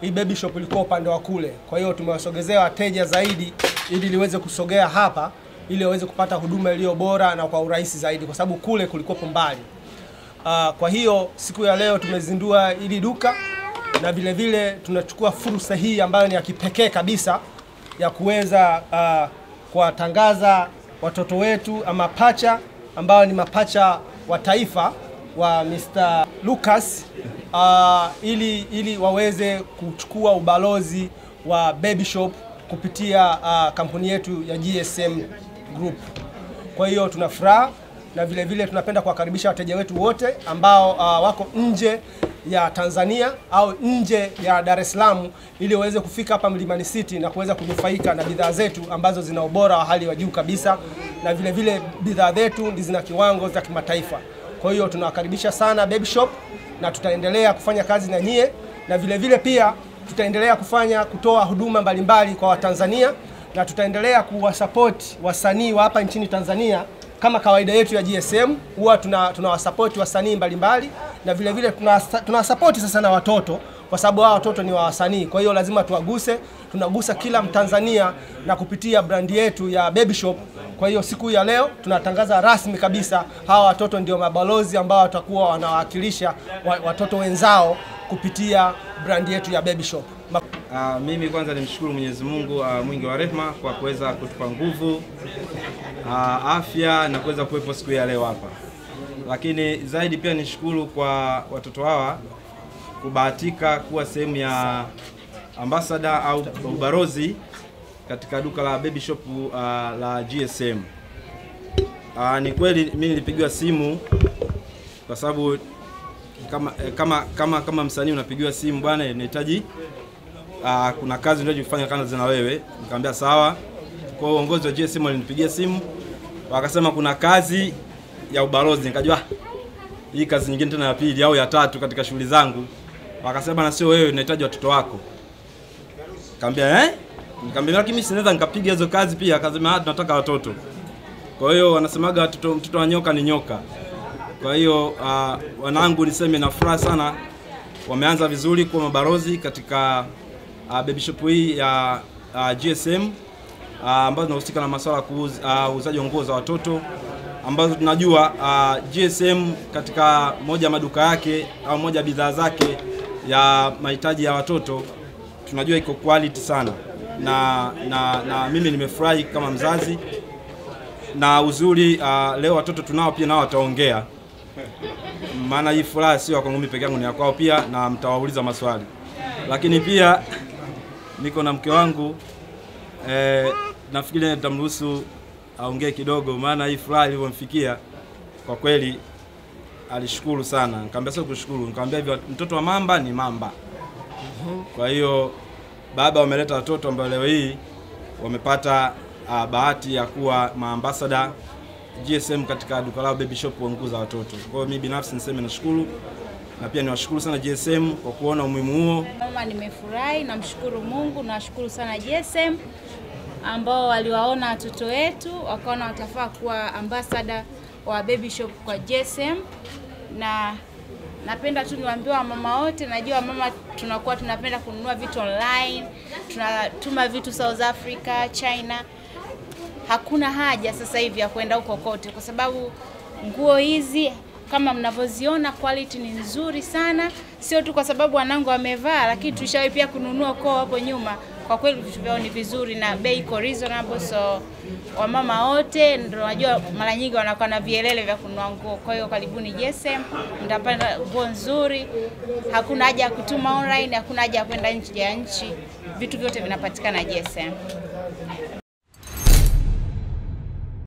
hii baby shop ilikuwa upande wa kule. Kwa hiyo tumewasogezea wateja zaidi ili liweze kusogea hapa ili waweze kupata huduma iliyo bora na kwa urahisi zaidi, kwa sababu kule kulikuwa mbali. Uh, kwa hiyo siku ya leo tumezindua hili duka na vile vile tunachukua fursa hii ambayo ni ya kipekee kabisa ya kuweza uh, kuwatangaza watoto wetu ama pacha ambao ni mapacha wa taifa wa Mr. Lucas uh, ili, ili waweze kuchukua ubalozi wa baby shop kupitia uh, kampuni yetu ya GSM Group. Kwa hiyo tuna furaha na vile vile tunapenda kuwakaribisha wateja wetu wote ambao uh, wako nje ya Tanzania au nje ya Dar es Salaam ili waweze kufika hapa Mlimani City na kuweza kunufaika na bidhaa zetu ambazo zina ubora wa hali wa juu kabisa, na vile vile bidhaa zetu zina kiwango cha kimataifa. Kwa hiyo tunawakaribisha sana Baby Shop na tutaendelea kufanya kazi na nyie, na vile vile pia tutaendelea kufanya kutoa huduma mbalimbali kwa Watanzania na tutaendelea kuwasapoti wasanii wa hapa nchini Tanzania kama kawaida yetu ya GSM huwa tuna tunawasapoti wasanii mbalimbali na vile vile tunawasapoti sasa na watoto kwa sababu hawa watoto ni wa wasanii. Kwa hiyo lazima tuwaguse, tunagusa kila Mtanzania na kupitia brandi yetu ya Baby Shop. Kwa hiyo siku ya leo tunatangaza rasmi kabisa hawa watoto ndio mabalozi ambao watakuwa wanawakilisha watoto wenzao kupitia brandi yetu ya Baby Shop. Uh, mimi kwanza nimshukuru Mwenyezi Mungu uh, mwingi wa rehema kwa kuweza kutupa nguvu uh, afya na kuweza kuwepo siku ya leo hapa, lakini zaidi pia nishukuru kwa watoto hawa kubahatika kuwa sehemu ya ambasada au ubarozi katika duka la baby shop uh, la GSM. Uh, ni kweli mimi nilipigiwa simu kwa sababu kama kama kama, kama msanii unapigiwa simu bwana, nahitaji uh, kuna kazi ndio kufanya kazi na wewe. Nikamwambia sawa. Kwa uongozi wa GSM walinipigia simu wakasema kuna kazi ya ubalozi, nikajua hii kazi nyingine tena ya pili au ya tatu katika shughuli zangu. Wakasema na sio wewe, unahitaji watoto wako. Kaambia eh? Nikamwambia lakini mimi sinaweza nikapiga hizo kazi pia. Akasema ah, tunataka watoto. Kwa hiyo wanasemaga watoto, mtoto wa nyoka ni nyoka. Kwa hiyo uh, wanangu niseme na furaha sana, wameanza vizuri kuwa mabarozi katika uh, baby shop hii ya uh, GSM uh, ambazo zinahusika na masuala ya uuzaji uh, wa nguo za watoto ambazo tunajua uh, GSM katika moja ya maduka yake au moja ya bidhaa zake ya mahitaji ya watoto tunajua iko quality sana, na, na, na mimi nimefurahi kama mzazi. Na uzuri uh, leo watoto tunao pia nao wataongea, maana hii furaha sio kwangu mimi peke yangu, ni ya kwao pia, na mtawauliza maswali, lakini pia niko na mke wangu eh, nafikiri nitamruhusu aongee kidogo, maana hii furaha ilivyomfikia kwa kweli alishukuru sana. Nikamwambia sio kushukuru, nikamwambia hivyo mtoto wa mamba ni mamba. Kwa hiyo baba wameleta watoto ambao leo hii wamepata uh, bahati ya kuwa maambasada GSM katika duka lao baby shop kuongoza za watoto. Kwa hiyo mimi binafsi niseme nashukuru na pia niwashukuru sana GSM kwa kuona umuhimu huo. Mama, nimefurahi, namshukuru Mungu, nawashukuru sana GSM ambao waliwaona watoto wetu wakaona watafaa kuwa ambasada wa baby shop kwa GSM, na napenda tu niwaambie wamama wote, najua mama tunakuwa tunapenda kununua vitu online, tunatuma vitu South Africa, China. Hakuna haja sasa hivi ya kwenda huko kote, kwa sababu nguo hizi kama mnavyoziona quality ni nzuri sana, sio tu kwa sababu wanangu wamevaa, lakini tulishawahi pia kununua koo hapo nyuma. Kwa kweli vitu vyao ni vizuri na bei iko reasonable, so wamama wote ndio najua mara nyingi wanakuwa na vielele vya kununua nguo. Kwa hiyo karibuni Jesem, mtapata nguo nzuri, hakuna haja ya kutuma online, hakuna haja ya kwenda nje ya nchi, vitu vyote vinapatikana GSM.